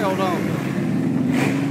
hold on.